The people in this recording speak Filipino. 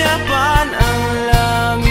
kapayapaan ang langit.